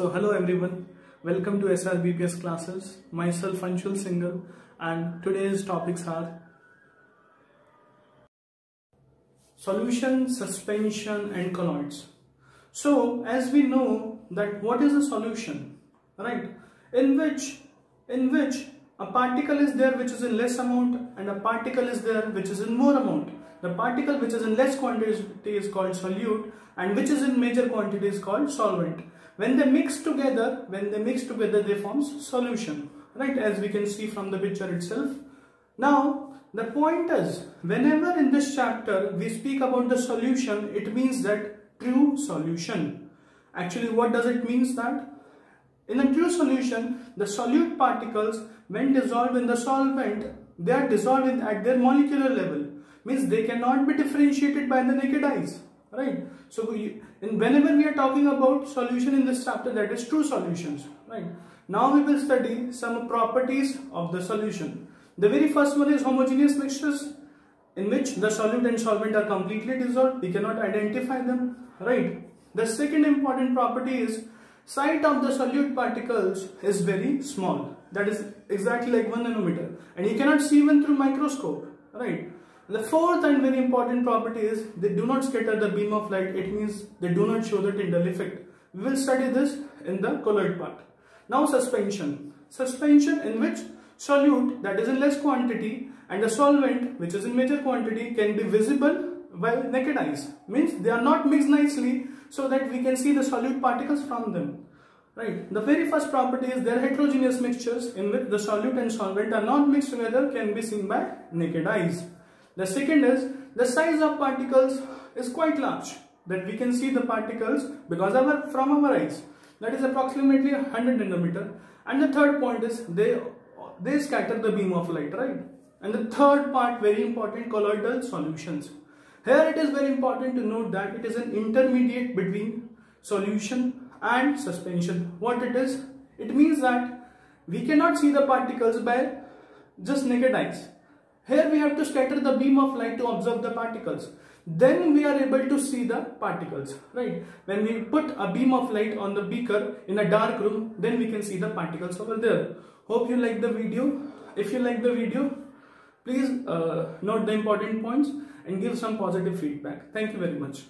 So hello everyone, welcome to SRBPS classes. Myself Anshul Singhal and today's topics are solution, suspension and colloids. So as we know that what is a solution, right? In which, in which a particle is there which is in less amount and a particle is there which is in more amount. The particle which is in less quantity is called solute and which is in major quantity is called solvent. When they mix together, when they mix together they form solution, right? As we can see from the picture itself. Now, the point is, whenever in this chapter we speak about the solution, it means that true solution. Actually, what does it means that? In a true solution, the solute particles, when dissolved in the solvent, they are dissolved at their molecular level means they cannot be differentiated by the naked eyes right? So we, whenever we are talking about solution in this chapter that is true solutions. Right? Now we will study some properties of the solution. The very first one is homogeneous mixtures in which the solute and solvent are completely dissolved. We cannot identify them. Right? The second important property is site of the solute particles is very small. That is exactly like 1 nanometer. And you cannot see even through microscope. Right the fourth and very important property is they do not scatter the beam of light. It means they do not show the Tyndall effect. We will study this in the colloid part. Now suspension. Suspension in which solute that is in less quantity and the solvent which is in major quantity can be visible by naked eyes. Means they are not mixed nicely so that we can see the solute particles from them. Right. The very first property is their heterogeneous mixtures in which the solute and solvent are not mixed together can be seen by naked eyes. The second is the size of particles is quite large that we can see the particles because our, from our eyes. That is approximately 100 nanometer. And the third point is they they scatter the beam of light right? And the third part very important colloidal solutions. Here it is very important to note that it is an intermediate between solution and suspension. What it is? It means that we cannot see the particles by just naked eyes here we have to scatter the beam of light to observe the particles. Then we are able to see the particles, right? When we put a beam of light on the beaker in a dark room, then we can see the particles over there. Hope you like the video. If you like the video, please uh, note the important points and give some positive feedback. Thank you very much.